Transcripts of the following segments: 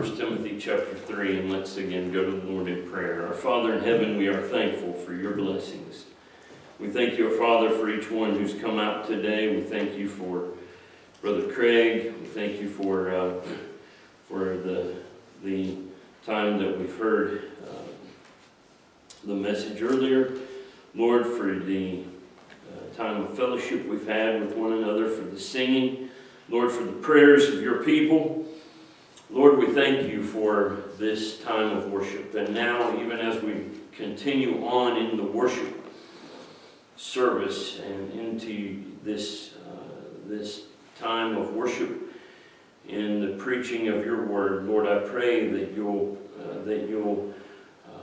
1 Timothy chapter 3, and let's again go to the Lord in prayer. Our Father in heaven, we are thankful for your blessings. We thank you, Father, for each one who's come out today. We thank you for Brother Craig. We thank you for, uh, for the, the time that we've heard uh, the message earlier. Lord, for the uh, time of fellowship we've had with one another, for the singing. Lord, for the prayers of your people. Lord, we thank you for this time of worship. And now, even as we continue on in the worship service and into this, uh, this time of worship in the preaching of your word, Lord, I pray that you'll, uh, that you'll uh,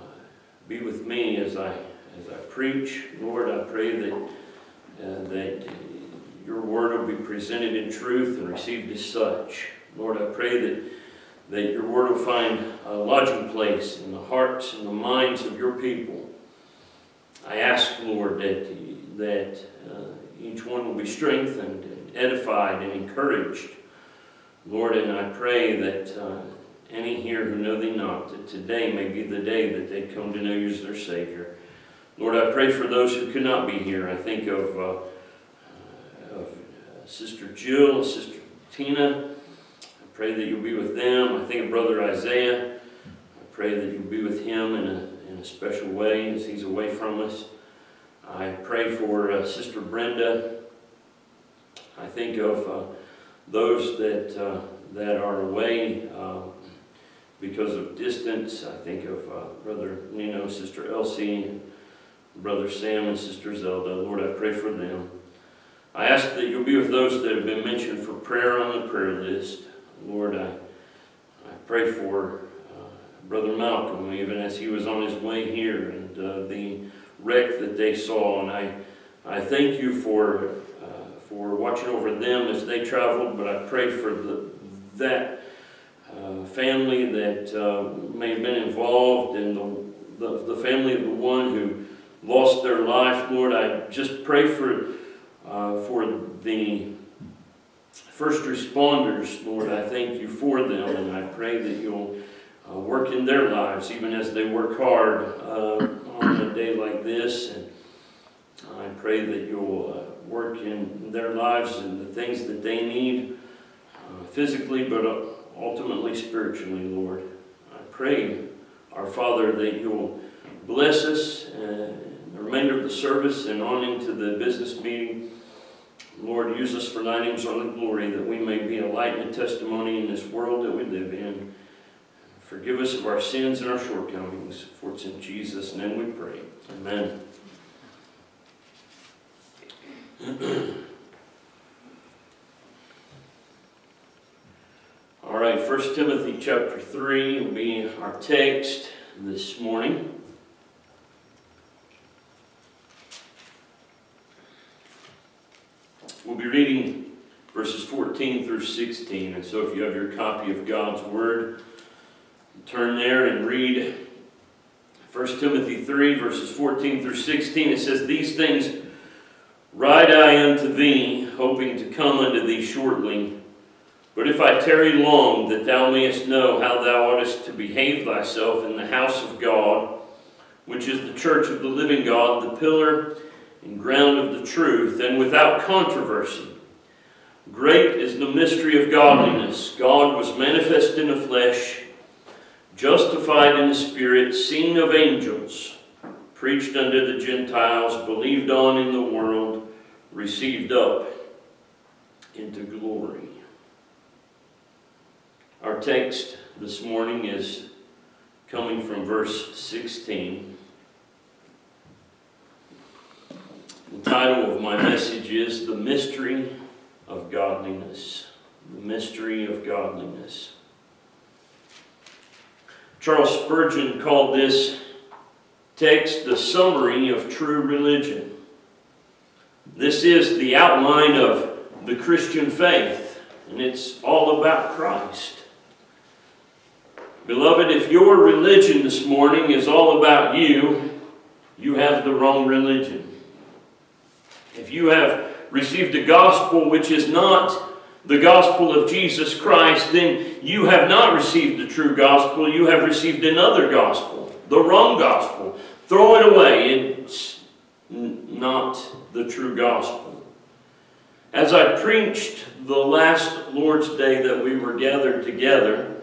be with me as I, as I preach. Lord, I pray that, uh, that your word will be presented in truth and received as such. Lord, I pray that that your word will find a lodging place in the hearts and the minds of your people. I ask, Lord, that, that uh, each one will be strengthened and edified and encouraged. Lord, and I pray that uh, any here who know thee not, that today may be the day that they come to know you as their Savior. Lord, I pray for those who could not be here. I think of, uh, of uh, Sister Jill, Sister Tina, pray that you'll be with them. I think of Brother Isaiah. I pray that you'll be with him in a, in a special way as he's away from us. I pray for uh, Sister Brenda. I think of uh, those that, uh, that are away uh, because of distance. I think of uh, Brother Nino, Sister Elsie, Brother Sam, and Sister Zelda. Lord, I pray for them. I ask that you'll be with those that have been mentioned for prayer on the prayer list. Lord, I, I pray for uh, Brother Malcolm, even as he was on his way here, and uh, the wreck that they saw. And I, I thank you for, uh, for watching over them as they traveled, but I pray for the, that uh, family that uh, may have been involved and the, the, the, family of the one who lost their life. Lord, I just pray for, uh, for the first responders, Lord, I thank you for them, and I pray that you'll uh, work in their lives, even as they work hard uh, on a day like this. And I pray that you'll uh, work in their lives and the things that they need uh, physically, but ultimately spiritually, Lord. I pray, our Father, that you'll bless us uh, the remainder of the service and on into the business meeting. Lord, use us for thy name's only glory, that we may be a light and a testimony in this world that we live in. Forgive us of our sins and our shortcomings, for it's in Jesus' name we pray. Amen. All right, 1 Timothy chapter 3 will be our text this morning. We'll be reading verses 14 through 16. And so if you have your copy of God's Word, turn there and read 1 Timothy 3, verses 14 through 16. It says, These things write I unto thee, hoping to come unto thee shortly. But if I tarry long, that thou mayest know how thou oughtest to behave thyself in the house of God, which is the church of the living God, the pillar and ground of the truth, and without controversy. Great is the mystery of godliness. God was manifest in the flesh, justified in the spirit, seen of angels, preached unto the Gentiles, believed on in the world, received up into glory. Our text this morning is coming from verse 16. The title of my message is The Mystery of Godliness. The Mystery of Godliness. Charles Spurgeon called this text the summary of true religion. This is the outline of the Christian faith, and it's all about Christ. Beloved, if your religion this morning is all about you, you have the wrong religion. If you have received a gospel which is not the gospel of Jesus Christ, then you have not received the true gospel. You have received another gospel, the wrong gospel. Throw it away. It's not the true gospel. As I preached the last Lord's Day that we were gathered together,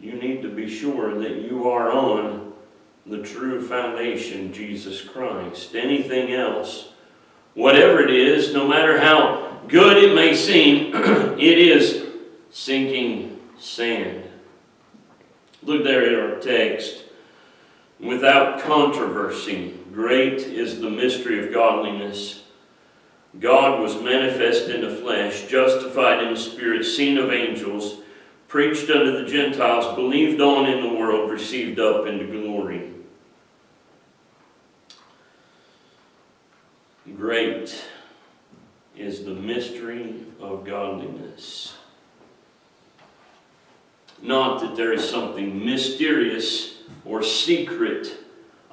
you need to be sure that you are on the true foundation, Jesus Christ. Anything else, whatever it is, no matter how good it may seem, it is sinking sand. Look there at our text. Without controversy, great is the mystery of godliness. God was manifest in the flesh, justified in the spirit, seen of angels, preached unto the Gentiles, believed on in the world, received up into glory. Great is the mystery of godliness. Not that there is something mysterious or secret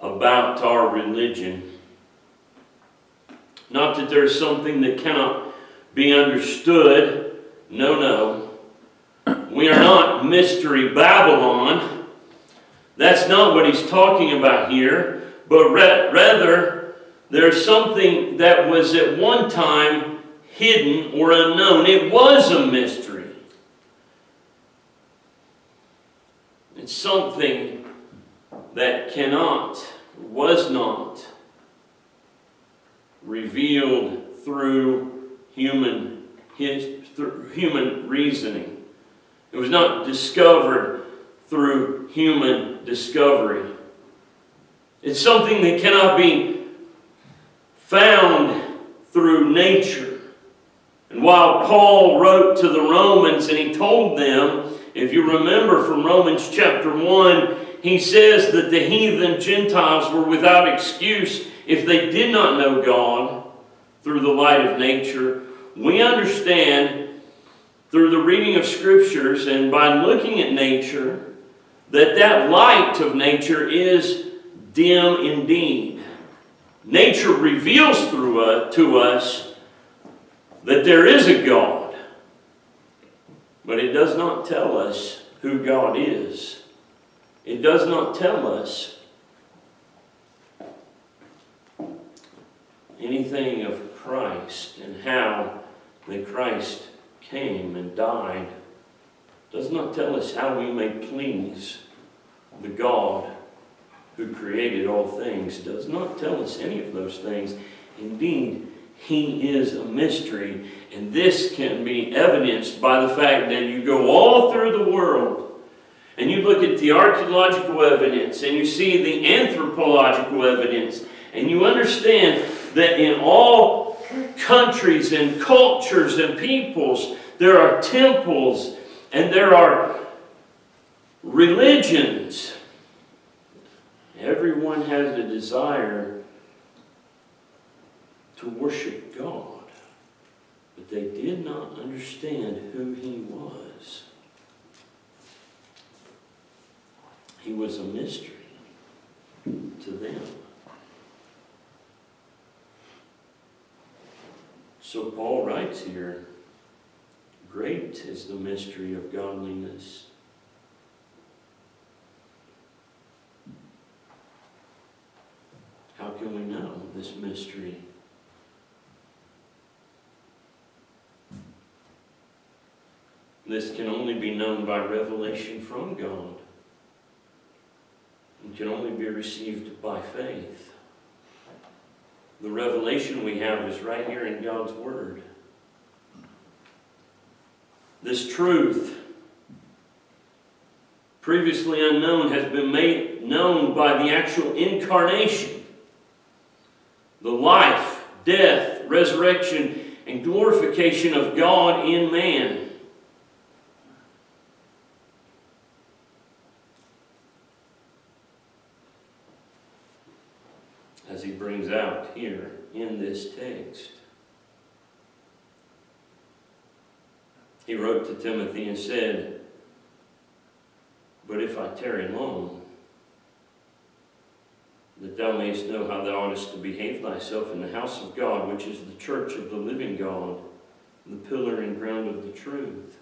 about our religion. Not that there is something that cannot be understood. No, no. We are not Mystery Babylon. That's not what he's talking about here. But rather, there's something that was at one time hidden or unknown. It was a mystery. It's something that cannot, was not revealed through human, his, through human reasoning. It was not discovered through human discovery. It's something that cannot be found through nature. And while Paul wrote to the Romans and he told them, if you remember from Romans chapter 1, he says that the heathen Gentiles were without excuse if they did not know God through the light of nature. We understand through the reading of scriptures and by looking at nature that that light of nature is dim indeed. Nature reveals through uh, to us that there is a God, but it does not tell us who God is. It does not tell us anything of Christ and how that Christ came and died. It does not tell us how we may please the God who created all things. Does not tell us any of those things. Indeed, he is a mystery, and this can be evidenced by the fact that you go all through the world and you look at the archaeological evidence and you see the anthropological evidence and you understand that in all countries and cultures and peoples there are temples and there are religions. Everyone has a desire to worship God, but they did not understand who He was. He was a mystery to them. So Paul writes here, great is the mystery of godliness. How can we know this mystery? This can only be known by revelation from God and can only be received by faith. The revelation we have is right here in God's Word. This truth, previously unknown, has been made known by the actual incarnation. The life, death, resurrection, and glorification of God in man. As he brings out here in this text. He wrote to Timothy and said, But if I tarry long, thou mayest know how thou oughtest to behave thyself in the house of God, which is the church of the living God, the pillar and ground of the truth.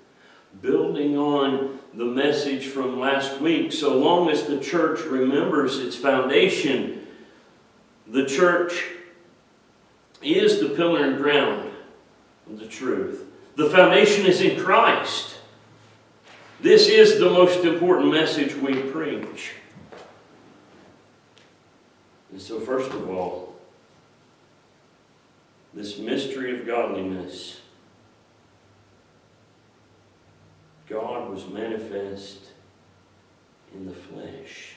Building on the message from last week, so long as the church remembers its foundation, the church is the pillar and ground of the truth. The foundation is in Christ. This is the most important message we preach. And so, first of all, this mystery of godliness, God was manifest in the flesh.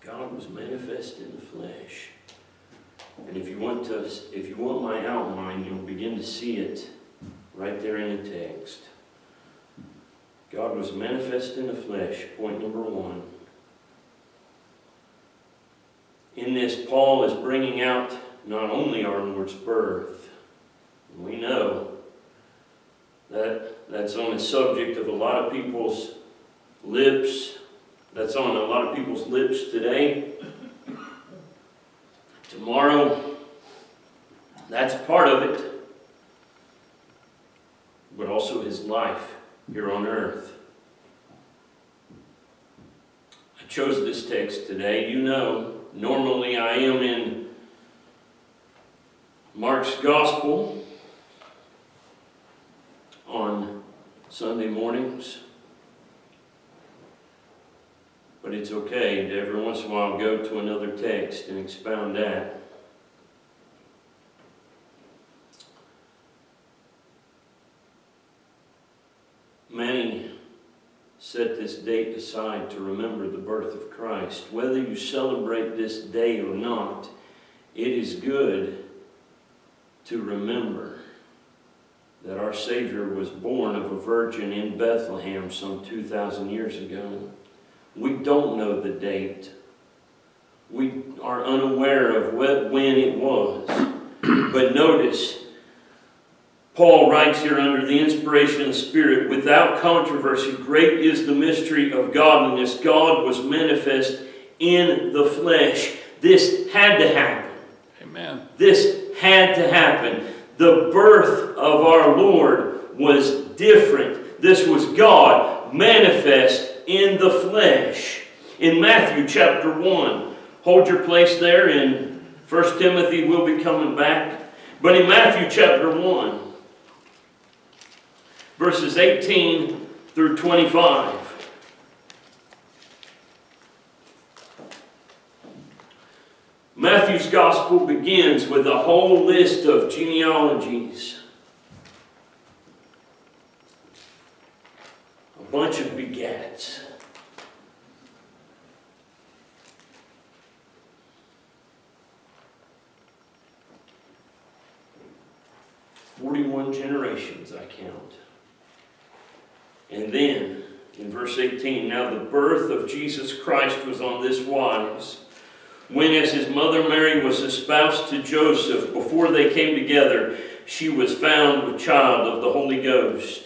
God was manifest in the flesh. And if you want to, if you want my outline, you'll begin to see it right there in the text. God was manifest in the flesh, point number one. In this, Paul is bringing out not only our Lord's birth, we know that that's on the subject of a lot of people's lips, that's on a lot of people's lips today. Tomorrow, that's part of it, but also his life here on earth. I chose this text today. You know, normally I am in Mark's Gospel on Sunday mornings. But it's okay to every once in a while go to another text and expound that. Set this date aside to remember the birth of Christ. Whether you celebrate this day or not, it is good to remember that our Savior was born of a virgin in Bethlehem some 2,000 years ago. We don't know the date. We are unaware of when it was. But notice, Paul writes here under the inspiration of the Spirit, without controversy, great is the mystery of godliness. God was manifest in the flesh. This had to happen. Amen. This had to happen. The birth of our Lord was different. This was God manifest in the flesh. In Matthew chapter 1, hold your place there in 1 Timothy, we'll be coming back. But in Matthew chapter 1, verses 18 through 25. Matthew's gospel begins with a whole list of genealogies. A bunch of begats. Forty-one generations I count. And then, in verse 18, now the birth of Jesus Christ was on this wise. When, as his mother Mary was espoused to Joseph, before they came together, she was found with child of the Holy Ghost.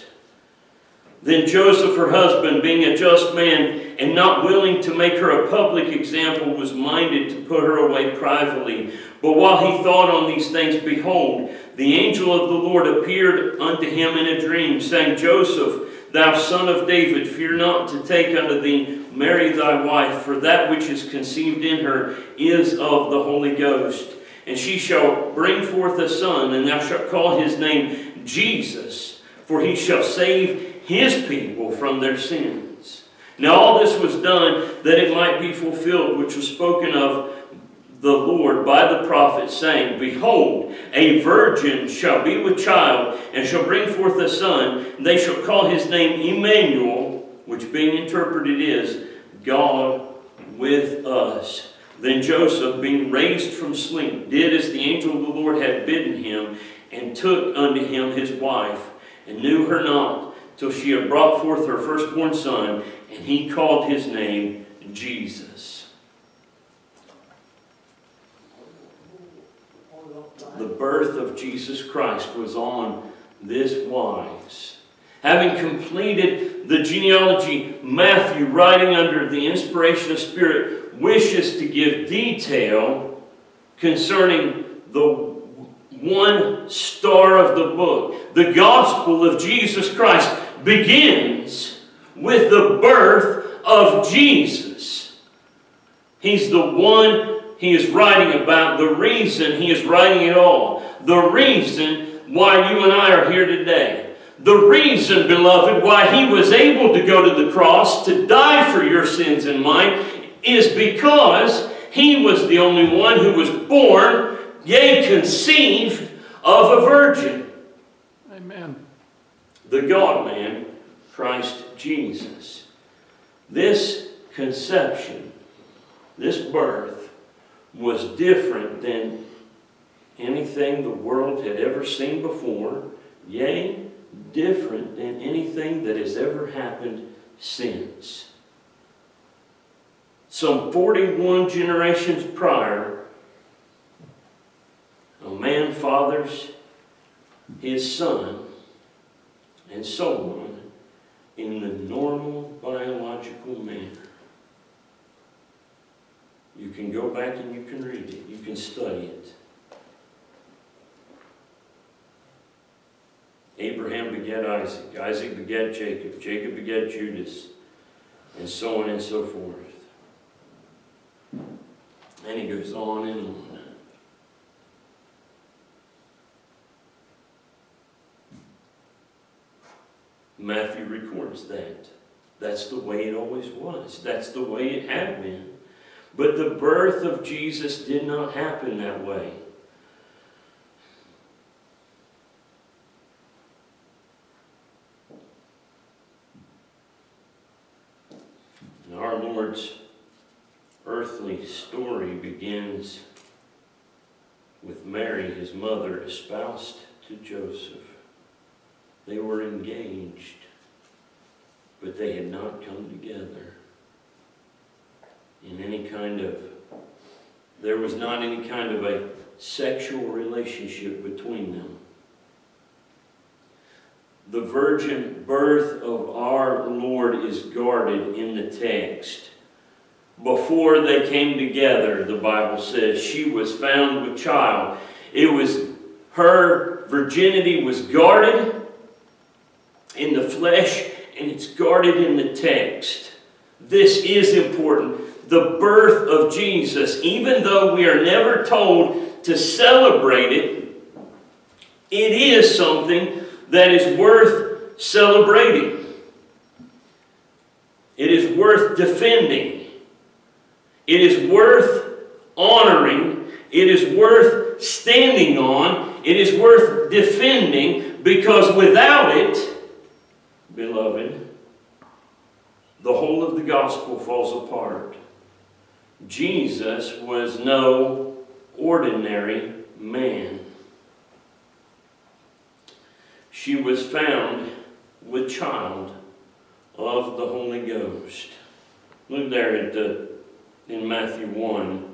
Then Joseph, her husband, being a just man and not willing to make her a public example, was minded to put her away privately. But while he thought on these things, behold, the angel of the Lord appeared unto him in a dream, saying, Joseph, Thou son of David, fear not to take unto thee Mary thy wife, for that which is conceived in her is of the Holy Ghost. And she shall bring forth a son, and thou shalt call his name Jesus, for he shall save his people from their sins. Now all this was done that it might be fulfilled, which was spoken of the Lord by the prophet, saying, Behold, a virgin shall be with child, and shall bring forth a son, and they shall call his name Emmanuel, which being interpreted is God with us. Then Joseph, being raised from sleep, did as the angel of the Lord had bidden him, and took unto him his wife, and knew her not, till she had brought forth her firstborn son, and he called his name Jesus. The birth of Jesus Christ was on this wise. Having completed the genealogy, Matthew, writing under the inspiration of Spirit, wishes to give detail concerning the one star of the book. The gospel of Jesus Christ begins with the birth of Jesus. He's the one he is writing about, the reason he is writing it all, the reason why you and I are here today. The reason, beloved, why he was able to go to the cross to die for your sins and mine is because he was the only one who was born, yea, conceived of a virgin. Amen. The God man, Christ Jesus. This conception, this birth, was different than anything the world had ever seen before, yea, different than anything that has ever happened since. Some 41 generations prior, a man fathers his son and so on in the normal biological manner. You can go back and you can read it, you can study it. Abraham begat Isaac, Isaac begat Jacob, Jacob begat Judas, and so on and so forth. And he goes on and on. Matthew records that. That's the way it always was. That's the way it had been. But the birth of Jesus did not happen that way. our Lord's earthly story begins with Mary, his mother, espoused to Joseph. They were engaged, but they had not come together in any kind of, there was not any kind of a sexual relationship between them. The virgin birth of our Lord is guarded in the text. Before they came together, the Bible says, she was found with child. It was her virginity was guarded in the flesh and it's guarded in the text. This is important. The birth of Jesus, even though we are never told to celebrate it, it is something that is worth celebrating. It is worth defending. It is worth honoring. It is worth standing on. It is worth defending because without it, beloved, the whole of the gospel falls apart. Jesus was no ordinary man. She was found with child of the Holy Ghost. Look there at the in Matthew 1.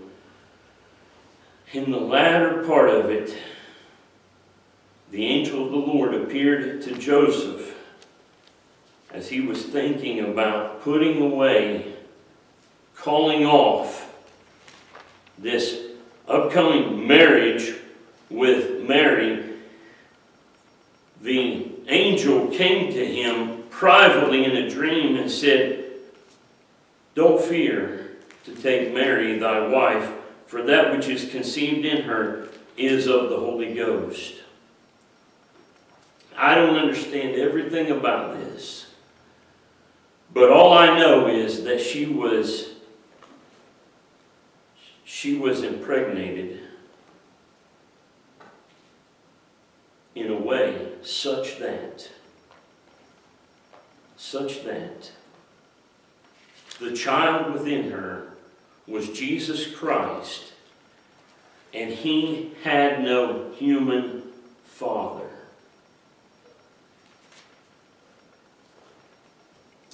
In the latter part of it, the angel of the Lord appeared to Joseph as he was thinking about putting away, calling off this upcoming marriage with Mary, the angel came to him privately in a dream and said, Don't fear to take Mary, thy wife, for that which is conceived in her is of the Holy Ghost. I don't understand everything about this. But all I know is that she was she was impregnated in a way such that such that the child within her was Jesus Christ and he had no human father.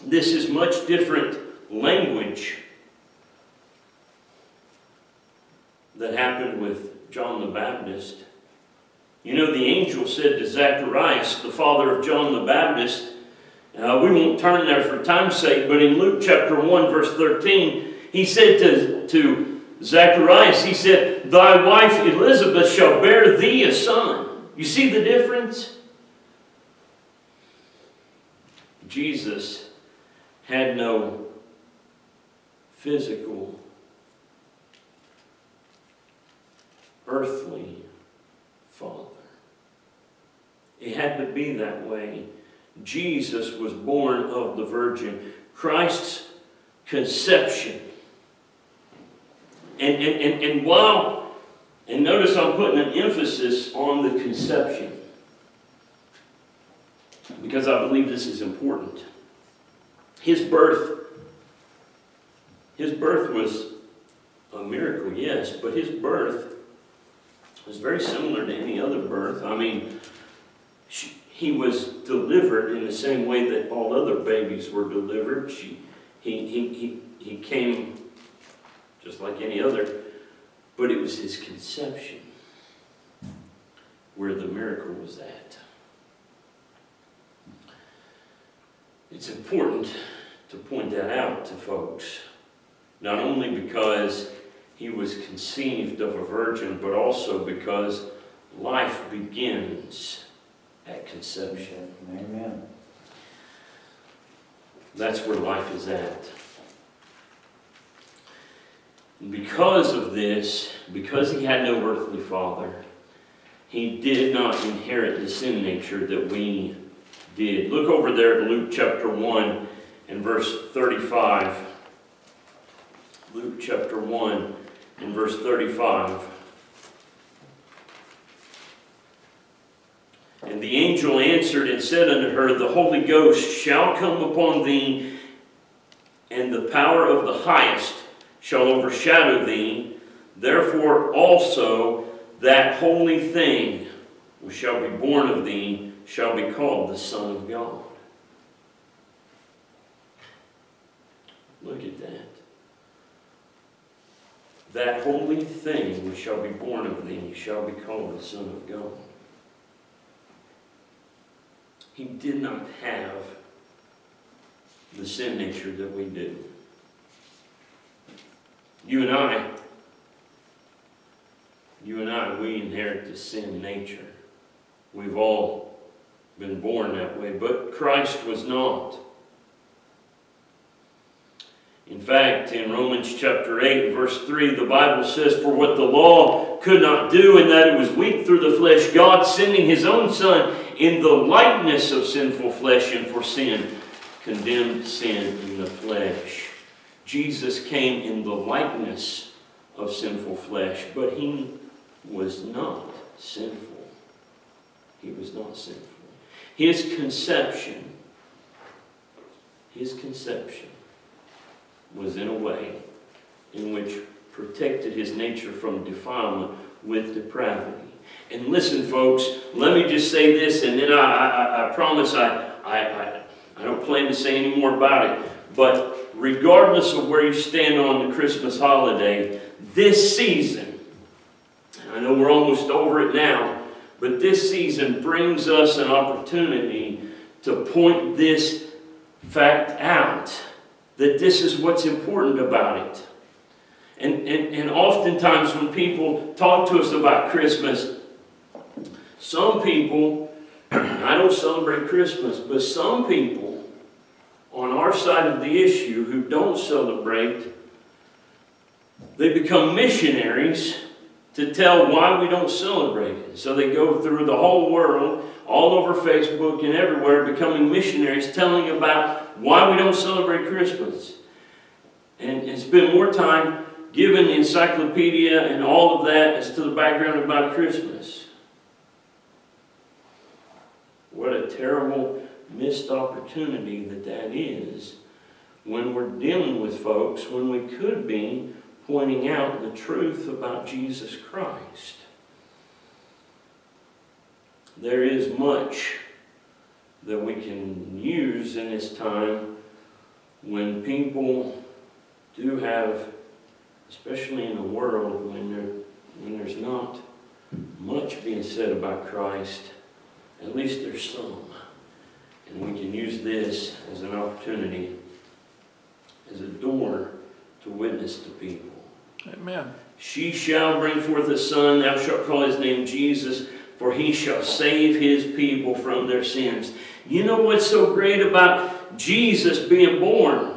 This is much different language that happened with John the Baptist. You know, the angel said to Zacharias, the father of John the Baptist, uh, we won't turn there for time's sake, but in Luke chapter 1, verse 13, he said to, to Zacharias, he said, Thy wife Elizabeth shall bear thee a son. You see the difference? Jesus had no physical, earthly father. It had to be that way. Jesus was born of the Virgin. Christ's conception. And, and, and, and while, and notice I'm putting an emphasis on the conception because I believe this is important. His birth, his birth was a miracle, yes, but his birth was very similar to any other birth. I mean, she, he was delivered in the same way that all other babies were delivered. She, he, he, he, he came just like any other, but it was his conception where the miracle was at. It's important to point that out to folks, not only because he was conceived of a virgin, but also because life begins at conception. Amen. That's where life is at. And because of this, because he had no earthly father, he did not inherit the sin nature that we did. Look over there at Luke chapter 1 and verse 35. Luke chapter 1 and verse 35. And the angel answered and said unto her, The Holy Ghost shall come upon thee, and the power of the highest shall overshadow thee. Therefore also that holy thing which shall be born of thee shall be called the Son of God. Look at that. That holy thing which shall be born of thee shall be called the Son of God. He did not have the sin nature that we do. You and I, you and I, we inherit the sin nature. We've all been born that way, but Christ was not. In fact, in Romans chapter 8, verse 3, the Bible says, For what the law could not do, in that it was weak through the flesh, God sending his own Son in the likeness of sinful flesh and for sin, condemned sin in the flesh. Jesus came in the likeness of sinful flesh, but he was not sinful. He was not sinful. His conception, his conception was in a way in which protected his nature from defilement with depravity. And listen, folks, let me just say this, and then I, I, I promise I, I, I, I don't plan to say any more about it. But regardless of where you stand on the Christmas holiday, this season, I know we're almost over it now, but this season brings us an opportunity to point this fact out that this is what's important about it. And, and, and oftentimes when people talk to us about Christmas, some people, I don't celebrate Christmas, but some people on our side of the issue who don't celebrate, they become missionaries to tell why we don't celebrate it. So they go through the whole world, all over Facebook and everywhere, becoming missionaries, telling about why we don't celebrate Christmas. And, and spend more time giving the encyclopedia and all of that as to the background about Christmas. What a terrible missed opportunity that that is when we're dealing with folks, when we could be pointing out the truth about Jesus Christ. There is much that we can use in this time when people do have, especially in the world, when, there, when there's not much being said about Christ, at least there's some. And we can use this as an opportunity, as a door to witness to people. Amen. She shall bring forth a son, thou shalt call his name Jesus, for he shall save his people from their sins. You know what's so great about Jesus being born?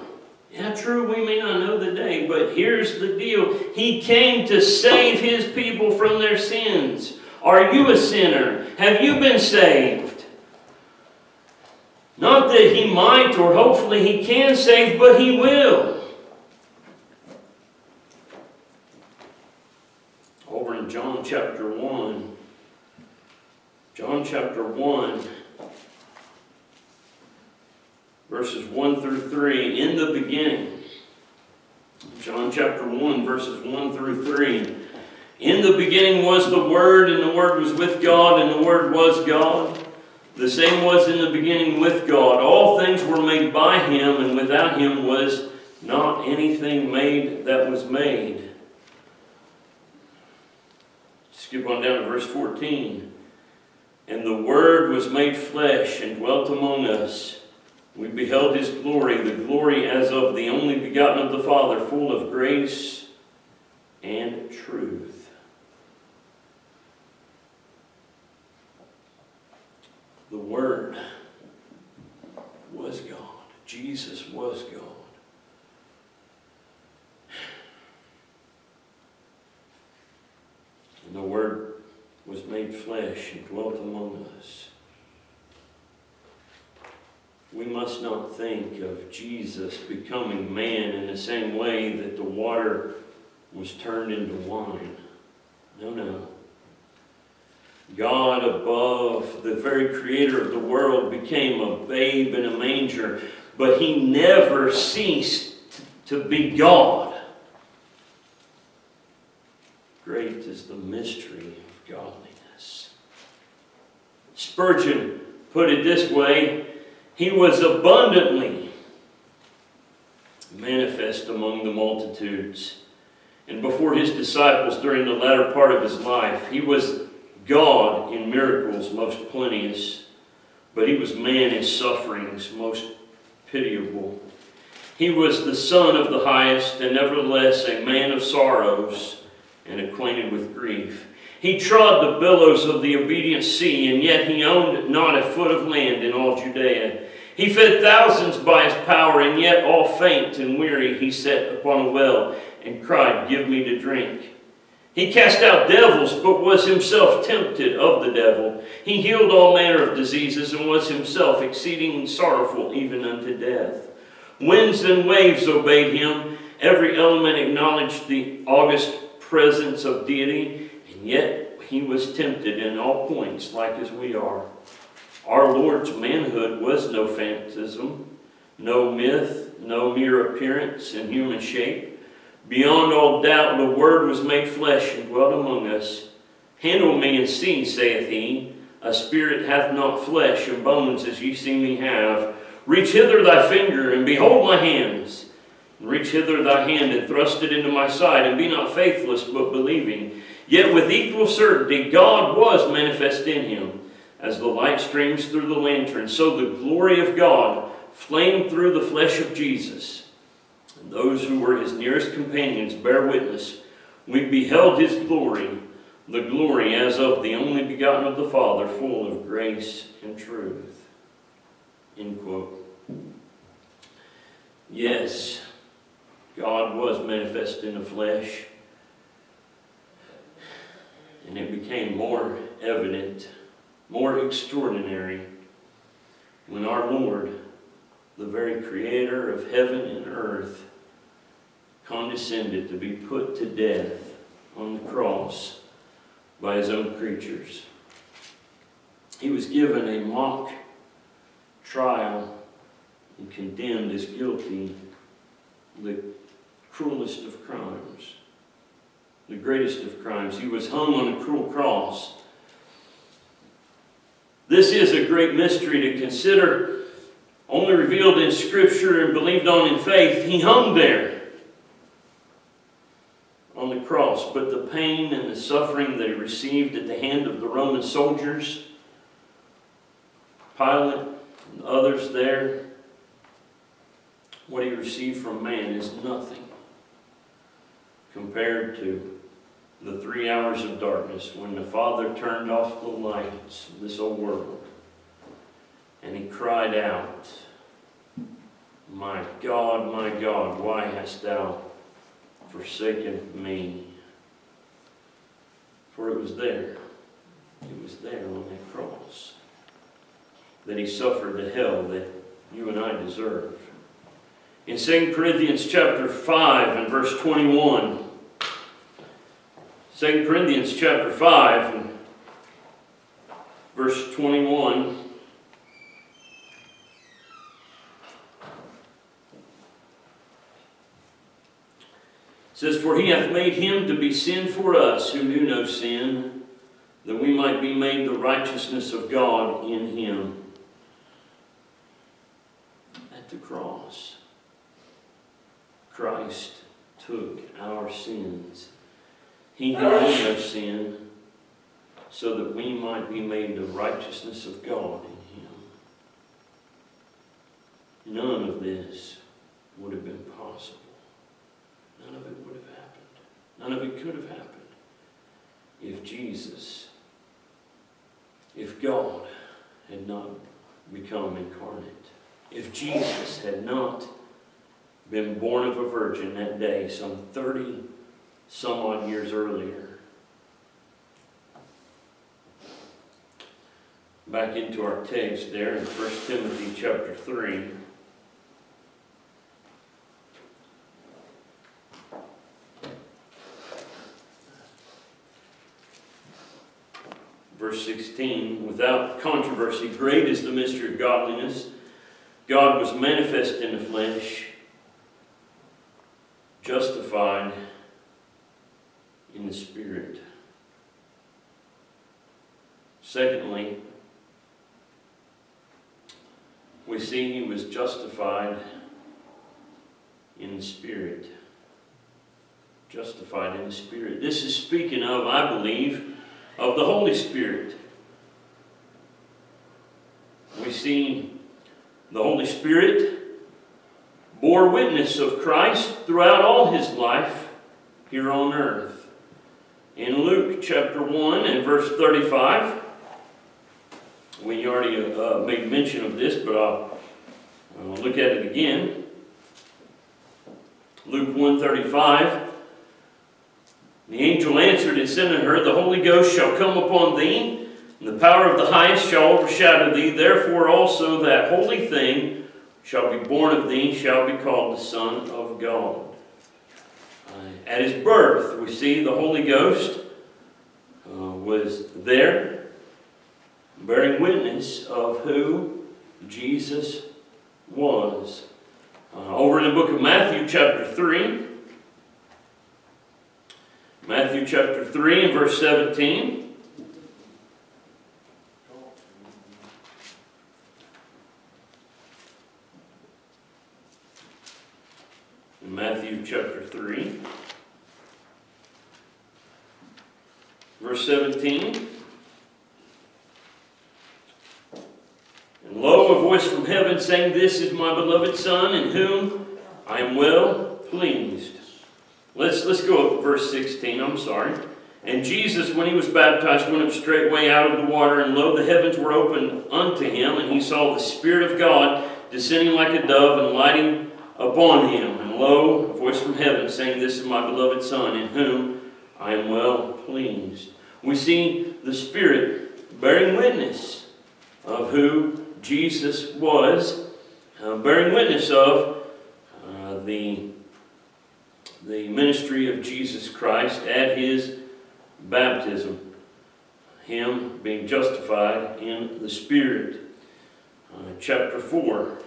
Yeah, true, we may not know the day, but here's the deal. He came to save his people from their sins. Are you a sinner? Have you been saved? Not that he might or hopefully he can save, but he will. John chapter 1, John chapter 1, verses 1 through 3, in the beginning. John chapter 1, verses 1 through 3. In the beginning was the Word, and the Word was with God, and the Word was God. The same was in the beginning with God. All things were made by Him, and without Him was not anything made that was made. Skip on down to verse 14. And the Word was made flesh and dwelt among us. We beheld His glory, the glory as of the only begotten of the Father, full of grace and truth. The Word was God. Jesus was God. And the Word was made flesh and dwelt among us. We must not think of Jesus becoming man in the same way that the water was turned into wine. No, no. God above, the very creator of the world, became a babe in a manger, but he never ceased to be God. Great is the mystery. Spurgeon put it this way He was abundantly manifest among the multitudes. And before his disciples during the latter part of his life, he was God in miracles most plenteous, but he was man in sufferings most pitiable. He was the Son of the highest, and nevertheless a man of sorrows and acquainted with grief. He trod the billows of the obedient sea, and yet he owned not a foot of land in all Judea. He fed thousands by his power, and yet all faint and weary he sat upon a well and cried, Give me to drink. He cast out devils, but was himself tempted of the devil. He healed all manner of diseases, and was himself exceeding sorrowful even unto death. Winds and waves obeyed him. Every element acknowledged the august presence of deity, yet he was tempted in all points, like as we are. Our Lord's manhood was no phantasm, no myth, no mere appearance in human shape. Beyond all doubt, the Word was made flesh and dwelt among us. Handle me and see, saith he. A spirit hath not flesh and bones as ye see me have. Reach hither thy finger, and behold my hands. And reach hither thy hand, and thrust it into my side, and be not faithless, but believing. Yet with equal certainty God was manifest in him. As the light streams through the lantern, so the glory of God flamed through the flesh of Jesus. And those who were his nearest companions bear witness. We beheld his glory, the glory as of the only begotten of the Father, full of grace and truth. End quote. Yes, God was manifest in the flesh. And it became more evident, more extraordinary, when our Lord, the very creator of heaven and earth, condescended to be put to death on the cross by his own creatures. He was given a mock trial and condemned as guilty, the cruelest of crimes, the greatest of crimes. He was hung on a cruel cross. This is a great mystery to consider, only revealed in Scripture and believed on in faith. He hung there on the cross, but the pain and the suffering that he received at the hand of the Roman soldiers, Pilate and others there, what he received from man is nothing compared to the three hours of darkness when the Father turned off the lights of this old world and he cried out, My God, my God, why hast thou forsaken me? For it was there, it was there on that cross that he suffered the hell that you and I deserve. In 2 Corinthians chapter 5 and verse 21, 2 Corinthians chapter 5 verse 21, says, For he hath made him to be sin for us who knew no sin, that we might be made the righteousness of God in him. At the cross, Christ took our sins. He knew no sin, so that we might be made the righteousness of God in him. None of this would have been possible. None of it would have happened. None of it could have happened if Jesus, if God had not become incarnate. If Jesus had not been born of a virgin that day, some 30 some odd years earlier. Back into our text there in 1 Timothy chapter 3. Verse 16, without controversy, great is the mystery of godliness. God was manifest in the flesh, justified in the Spirit. Secondly, we see he was justified in the Spirit. Justified in the Spirit. This is speaking of, I believe, of the Holy Spirit. We see the Holy Spirit bore witness of Christ throughout all his life here on earth. In Luke chapter 1 and verse 35, we already uh, made mention of this, but I'll, I'll look at it again. Luke 135 the angel answered and said unto her, The Holy Ghost shall come upon thee, and the power of the highest shall overshadow thee. Therefore also that holy thing shall be born of thee shall be called the Son of God. Uh, at his birth, we see the Holy Ghost uh, was there, bearing witness of who Jesus was. Uh, over in the book of Matthew, chapter 3, Matthew chapter 3 and verse 17. Matthew chapter 3, verse 17. And lo, a voice from heaven saying, This is my beloved Son, in whom I am well pleased. Let's, let's go up verse 16. I'm sorry. And Jesus, when he was baptized, went up straightway out of the water, and lo, the heavens were opened unto him, and he saw the Spirit of God descending like a dove and lighting upon him. Lo, a voice from heaven saying, This is my beloved Son, in whom I am well pleased. We see the Spirit bearing witness of who Jesus was, uh, bearing witness of uh, the the ministry of Jesus Christ at his baptism, him being justified in the Spirit. Uh, chapter 4,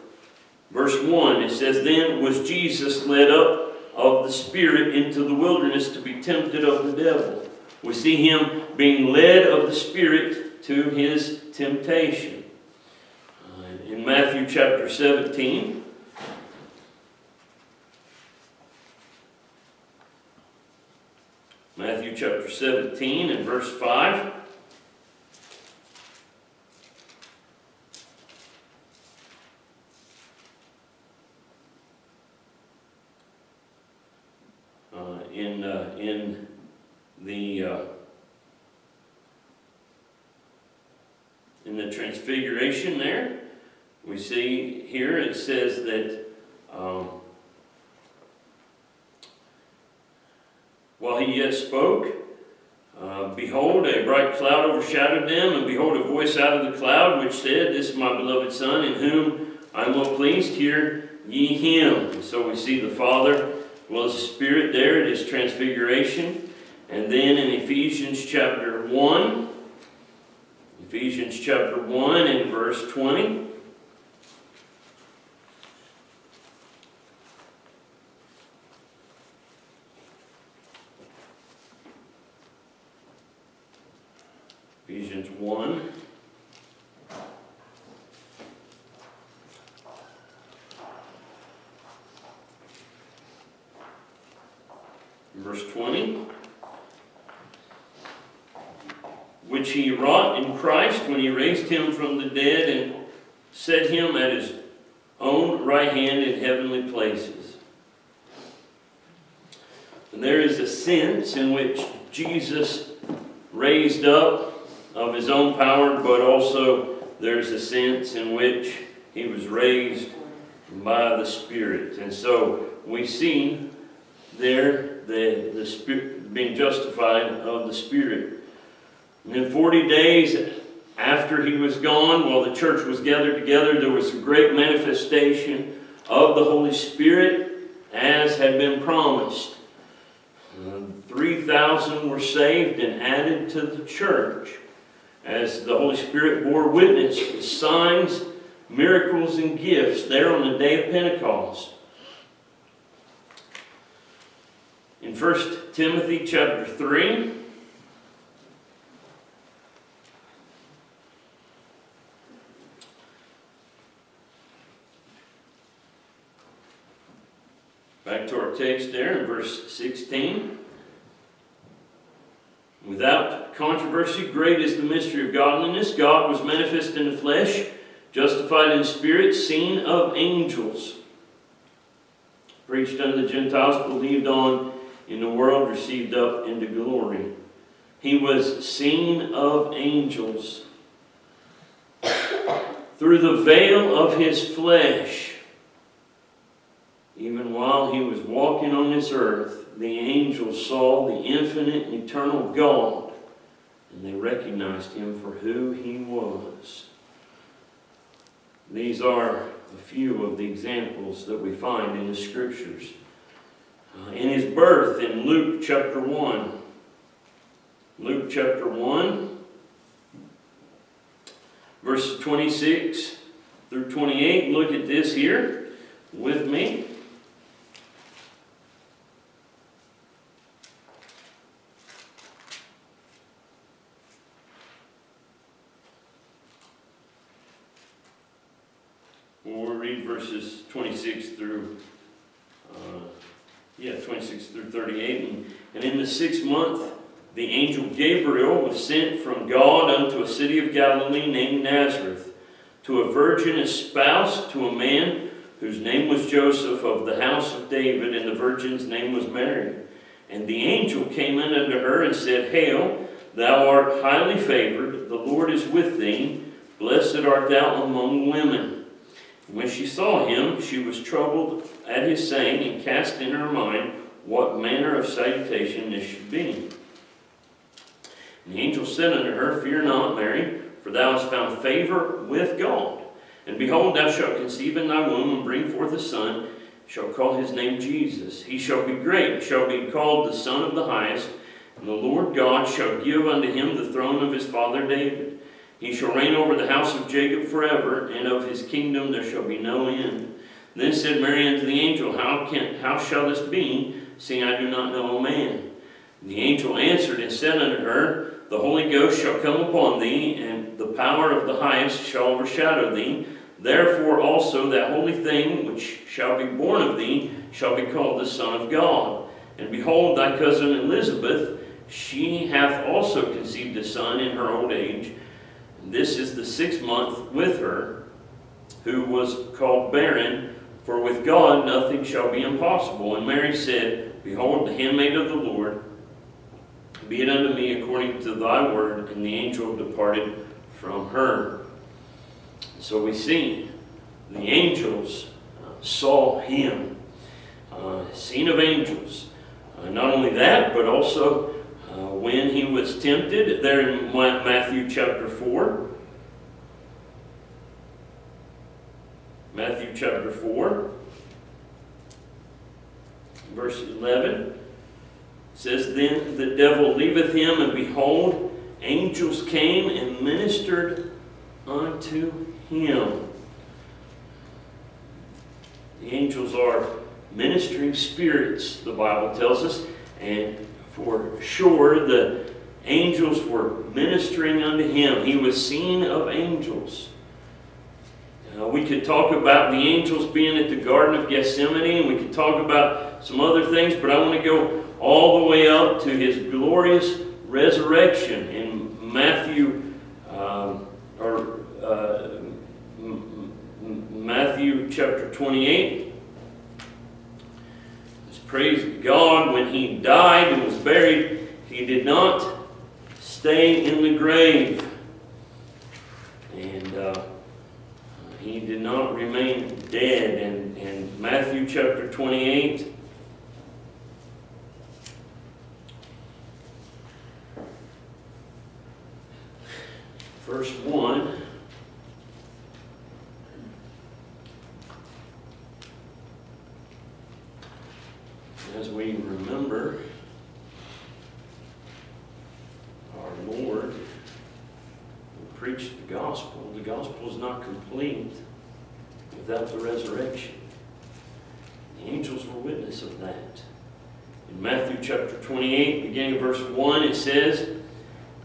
verse 1, it says, Then was Jesus led up of the Spirit into the wilderness to be tempted of the devil. We see him being led of the Spirit to his temptation. Uh, in Matthew chapter 17, Matthew chapter 17 and verse 5. Uh, in the uh, in the transfiguration there, we see here it says that um, while he yet spoke, uh, behold, a bright cloud overshadowed them, and behold, a voice out of the cloud which said, This is my beloved Son, in whom I am well pleased. Hear ye him. And so we see the Father well as the Spirit there at his transfiguration. And then in Ephesians chapter 1, Ephesians chapter 1 and verse 20. Ephesians 1. Verse 20. Which he wrought in Christ when he raised him from the dead and set him at his own right hand in heavenly places. And there is a sense in which Jesus raised up of his own power, but also there's a sense in which he was raised by the Spirit. And so we see there the, the Spirit being justified of the Spirit. And then 40 days after he was gone, while the church was gathered together, there was a great manifestation of the Holy Spirit as had been promised. Um, 3,000 were saved and added to the church as the Holy Spirit bore witness with signs, miracles, and gifts there on the day of Pentecost. In 1 Timothy chapter 3, Back to our text there in verse 16. Without controversy, great is the mystery of godliness. God was manifest in the flesh, justified in spirit, seen of angels, preached unto the Gentiles, believed on in the world, received up into glory. He was seen of angels. Through the veil of his flesh, even while he was walking on this earth, the angels saw the infinite and eternal God, and they recognized him for who he was. These are a few of the examples that we find in the scriptures. Uh, in his birth in Luke chapter 1, Luke chapter 1, verses 26 through 28, look at this here with me. We'll read verses 26 through, uh, yeah, 26 38. And, and in the sixth month, the angel Gabriel was sent from God unto a city of Galilee named Nazareth, to a virgin espoused to a man whose name was Joseph of the house of David, and the virgin's name was Mary. And the angel came in unto her and said, Hail, thou art highly favored, the Lord is with thee, blessed art thou among women. And When she saw him, she was troubled at his saying, and cast in her mind what manner of salutation this should be. And the angel said unto her, Fear not, Mary, for thou hast found favor with God. And behold, thou shalt conceive in thy womb, and bring forth a son, shall call his name Jesus. He shall be great, shall be called the Son of the Highest, and the Lord God shall give unto him the throne of his father David. He shall reign over the house of Jacob forever, and of his kingdom there shall be no end. Then said Mary unto the angel, How can how shall this be, seeing I do not know a man? And the angel answered and said unto her, The Holy Ghost shall come upon thee, and the power of the highest shall overshadow thee. Therefore also that holy thing which shall be born of thee shall be called the Son of God. And behold, thy cousin Elizabeth, she hath also conceived a son in her old age. This is the sixth month with her, who was called barren, for with God nothing shall be impossible. And Mary said, Behold, the handmaid of the Lord, Be it unto me according to thy word. And the angel departed from her. So we see the angels uh, saw him. Uh, seen of angels. Uh, not only that, but also uh, when he was tempted, there in Matthew chapter 4. Matthew chapter 4, verse 11 says, Then the devil leaveth him, and behold, angels came and ministered unto him. The angels are ministering spirits, the Bible tells us, and for sure the angels were ministering unto him. He was seen of angels. Uh, we could talk about the angels being at the Garden of Gethsemane, and we could talk about some other things, but I want to go all the way up to his glorious resurrection in Matthew, um, or uh, Matthew chapter 28. Let's praise God, when he died and was buried, he did not stay in the grave. And uh, he did not remain dead. And in Matthew chapter 28, verse 1. As we remember our Lord who preached the gospel, the gospel is not complete without the resurrection. The angels were witness of that. In Matthew chapter 28, beginning of verse 1, it says,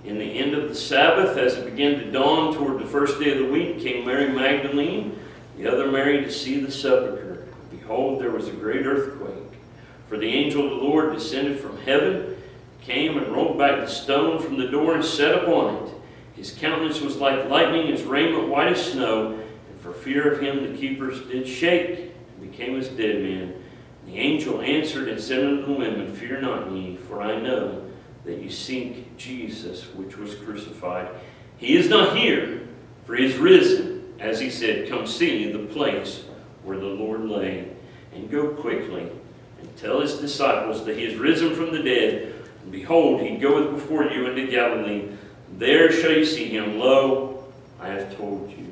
in the end of the Sabbath, as it began to dawn toward the first day of the week, came Mary Magdalene, the other Mary, to see the sepulchre. Behold, there was a great earthquake. For the angel of the Lord descended from heaven, came and rolled back the stone from the door and sat upon it. His countenance was like lightning, his raiment white as snow, and for fear of him the keepers did shake, and became as dead men. the angel answered and said unto the women, Fear not ye, for I know that you seek Jesus, which was crucified. He is not here, for he is risen. As he said, Come see the place where the Lord lay, and go quickly and tell his disciples that he is risen from the dead. And behold, he goeth before you into Galilee. There shall you see him. Lo, I have told you.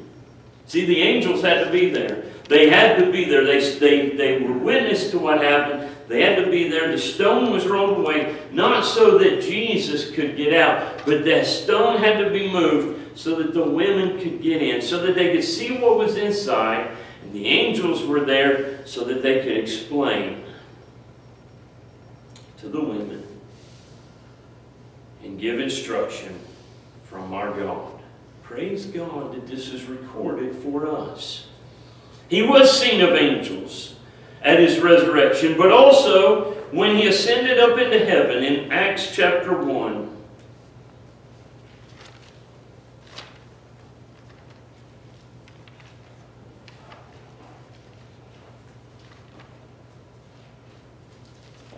See, the angels had to be there. They had to be there. They, they, they were witness to what happened. They had to be there. The stone was rolled away, not so that Jesus could get out, but that stone had to be moved so that the women could get in, so that they could see what was inside. And the angels were there so that they could explain to the women and give instruction from our God. Praise God that this is recorded for us. He was seen of angels at his resurrection, but also when he ascended up into heaven in Acts chapter 1.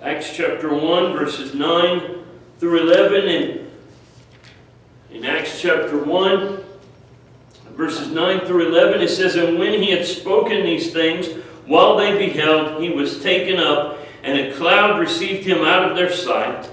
Acts chapter 1, verses 9 through 11. And in Acts chapter 1, verses 9 through 11, it says, And when he had spoken these things, while they beheld, he was taken up, and a cloud received him out of their sight.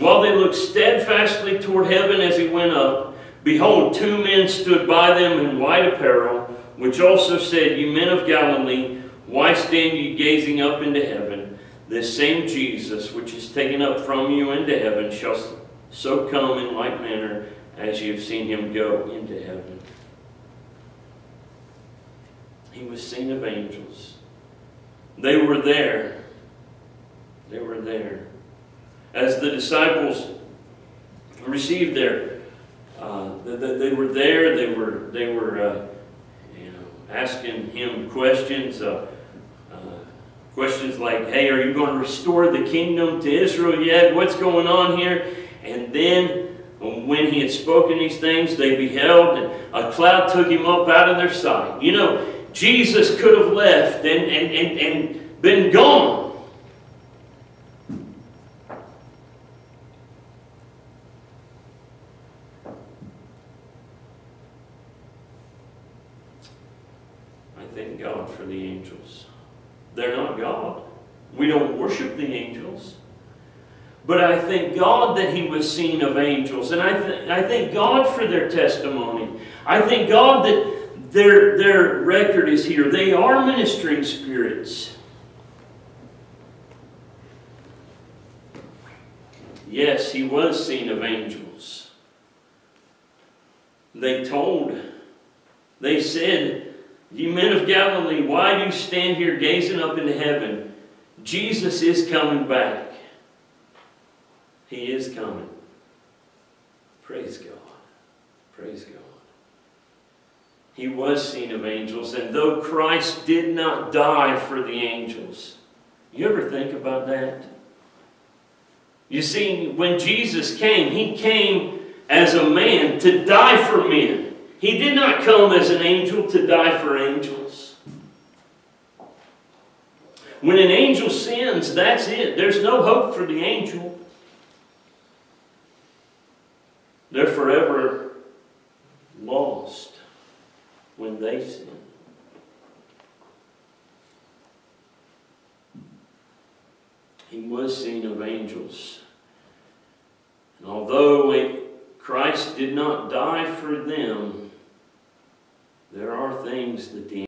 while they looked steadfastly toward heaven as he went up, behold, two men stood by them in white apparel, which also said, Ye men of Galilee, why stand ye gazing up into heaven? This same Jesus, which is taken up from you into heaven, shall so come in like manner as you've seen him go into heaven. He was seen of angels. They were there. They were there. As the disciples received their, uh, they, they, were there. They were they were uh, you know asking him questions. Uh, uh, questions like, "Hey, are you going to restore the kingdom to Israel yet? What's going on here?" And then when he had spoken these things, they beheld, and a cloud took him up out of their sight. You know, Jesus could have left and, and, and, and been gone. I thank God for the angels. They're not God. We don't worship the angels. But I thank God that he was seen of angels. And I, th- I thank God for their testimony. I thank God that their, their record is here. They are ministering spirits. Yes, he was seen of angels. They told, they said, Ye men of Galilee, why do you stand here gazing up into heaven? Jesus is coming back. He is coming. Praise God. Praise God. He was seen of angels, and though Christ did not die for the angels, you ever think about that? You see, when Jesus came, he came as a man to die for men. He did not come as an angel to die for angels. When an angel sins, that's it. There's no hope for the angel. They're forever lost when they sin. He was seen of angels. And although it, Christ did not die for them, there are things that the